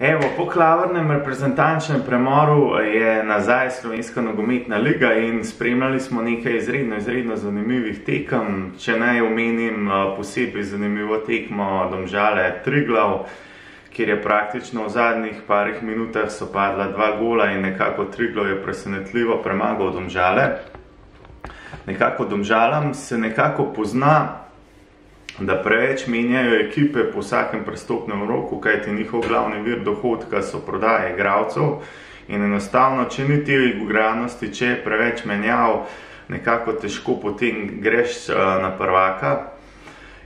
Evo, po klavrnem reprezentančnem premoru je nazaj Slovenska nogometna liga in spremljali smo nekaj izredno, izredno zanimivih tekem. Če naj omenim posebej zanimivo tekmo Domžale Triglav, kjer je praktično v zadnjih parih minutah so padla dva gola in nekako Triglav je presenetljivo premagal Domžale. Nekako Domžalam se nekako pozna da preveč menjajo ekipe po vsakem prestopnem roku, kajti njihov glavni vir dohodka so prodaje igralcev in enostavno, če ni te igranosti, če je preveč menjav, nekako težko potem greš na prvaka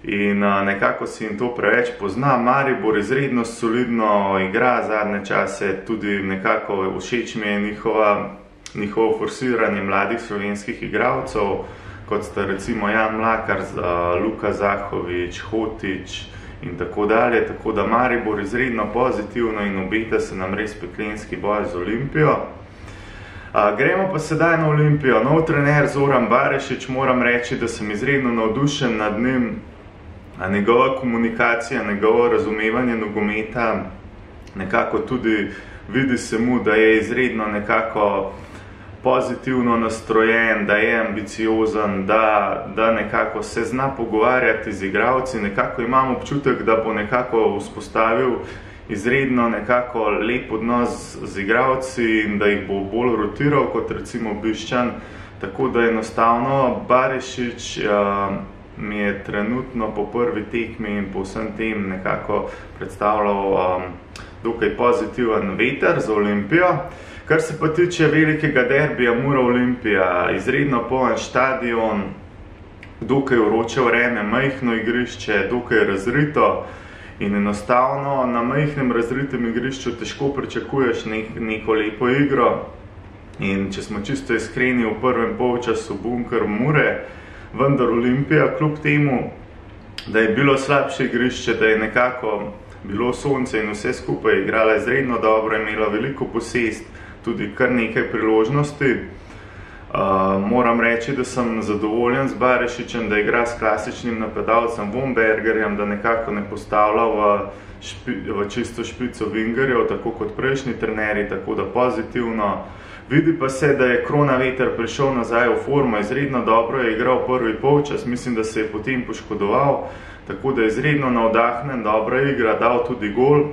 in nekako si jim to preveč pozna. Maribor izredno solidno igra zadnje čase, tudi nekako všeč mi je njihova, njihovo forsiranje mladih slovenskih igralcev, kot sta recimo Jan Mlakar, Luka Zahovič, Hotič in tako dalje. Tako da Maribor izredno pozitivno in obeta se nam res peklenski boj z Olimpijo. Gremo pa sedaj na Olimpijo. Nov trener Zoran Barešič, moram reči, da sem izredno navdušen nad njim. Njegova komunikacija, njegovo razumevanje nogometa, nekako tudi vidi se mu, da je izredno nekako pozitivno nastrojen, da je ambiciozen, da, da nekako se zna pogovarjati z igralci, nekako imam občutek, da bo nekako vzpostavil izredno nekako lep odnos z igralci in da jih bo bolj rotiral kot recimo Biščan, tako da enostavno Barišič uh, mi je trenutno po prvi tekmi in po vsem tem nekako predstavljal um, dokaj pozitiven veter za Olimpijo. Kar se pa tiče velikega derbija Mura Olimpija, izredno poln štadion, dokaj vroče vreme, majhno igrišče, dokaj razrito in enostavno na majhnem razritem igrišču težko pričakuješ nek, neko lepo igro. In če smo čisto iskreni, v prvem polčasu bunker Mure, vendar Olimpija kljub temu, da je bilo slabše igrišče, da je nekako bilo sonce in vse skupaj igrala izredno dobro, imela veliko posest, tudi kar nekaj priložnosti. Uh, moram reči, da sem zadovoljen z Barešičem, da igra s klasičnim napadalcem Wombergerjem, da nekako ne postavlja v, špi, v čisto špico Wingerjev, tako kot prejšnji treneri, tako da pozitivno. Vidi pa se, da je Krona Veter prišel nazaj v formo, izredno dobro je igral prvi polčas, mislim, da se je potem poškodoval, tako da je izredno navdahnen, dobra igra, dal tudi gol.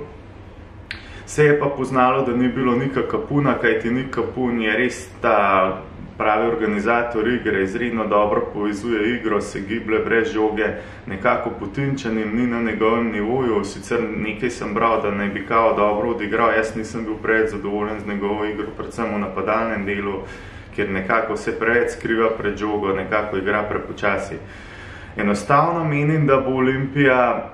Se je pa poznalo, da ni bilo Nika Kapuna, kajti Nik Kapun je res ta pravi organizator igre, izredno dobro povezuje igro, se giblje brez žoge, nekako potinčanim, ni na njegovem nivoju, sicer nekaj sem bral, da naj bi kao dobro odigral, jaz nisem bil preveč zadovoljen z njegovo igro, predvsem v napadalnem delu, kjer nekako se preveč skriva pred žogo, nekako igra prepočasi. Enostavno menim, da bo Olimpija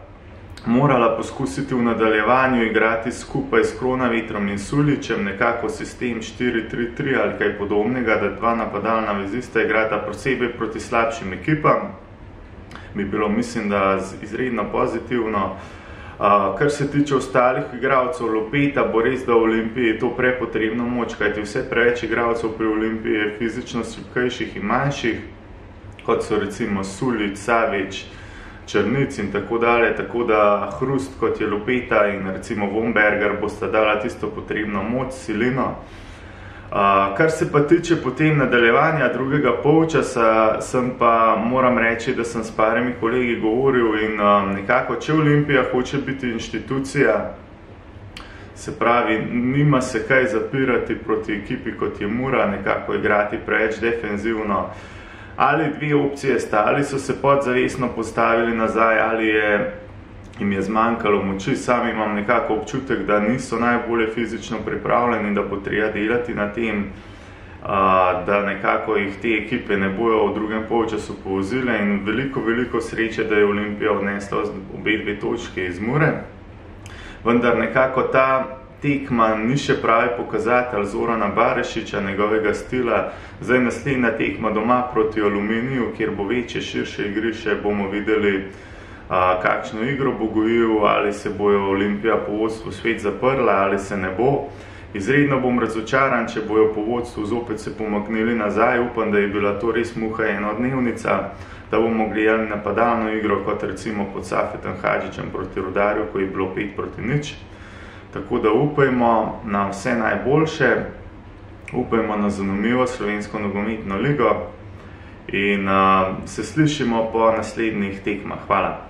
morala poskusiti v nadaljevanju igrati skupaj s Kronavitrom in Suličem, nekako sistem 4-3-3 ali kaj podobnega, da dva napadalna vezista igrata posebej proti slabšim ekipam. Bi bilo, mislim, da izredno pozitivno. Uh, kar se tiče ostalih igralcev, Lopeta bo res, da v Olimpiji to prepotrebno moč, kajti vse preveč igralcev pri Olimpiji je fizično sivkejših in manjših, kot so recimo Sulič, Savič, črnic in tako dalje, tako da Hrust kot je Lupeta in recimo Womberger bosta dala tisto potrebno moč, silino. Uh, kar se pa tiče potem nadaljevanja drugega polčasa, sem pa moram reči, da sem s parimi kolegi govoril in um, nekako, če Olimpija hoče biti inštitucija, se pravi, nima se kaj zapirati proti ekipi kot je Mura, nekako igrati preveč defenzivno, uh, ali dve opcije sta, ali so se podzavestno postavili nazaj, ali je, jim je zmanjkalo moči. Sam imam nekako občutek, da niso najbolje fizično pripravljeni, da bo treba delati na tem, da nekako jih te ekipe ne bojo v drugem polčasu povozile in veliko, veliko sreče, da je Olimpija odnesla obe dve točke iz Mure. Vendar nekako ta tekma ni še pravi pokazatelj Zorana Barešiča, njegovega stila. Zdaj naslednja tekma doma proti Aluminiju, kjer bo večje, širše igrišče, bomo videli, a, kakšno igro bo gojil, ali se bojo Olimpija po vodstvu svet zaprla, ali se ne bo. Izredno bom razočaran, če bojo po vodstvu zopet se pomaknili nazaj. Upam, da je bila to res muha enodnevnica, da bomo gledali napadalno igro, kot recimo pod Safetom Hadžičem proti Rudarju, ko je bilo 5 proti nič. Tako da upajmo na vse najboljše, upajmo na zanimivo slovensko nogometno ligo in uh, se slišimo po naslednjih tekmah. Hvala.